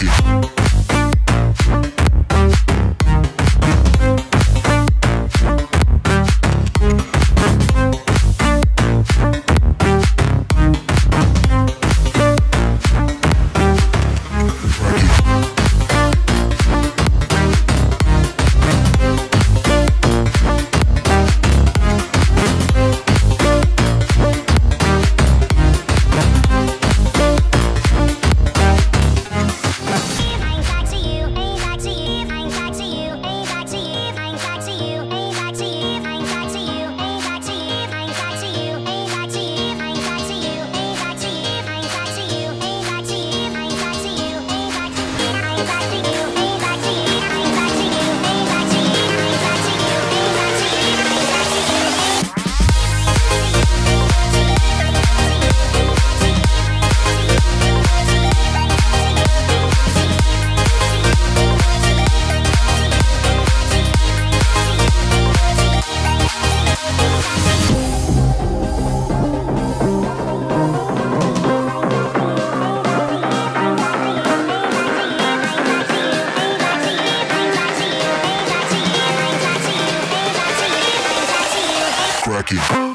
Crack cracking.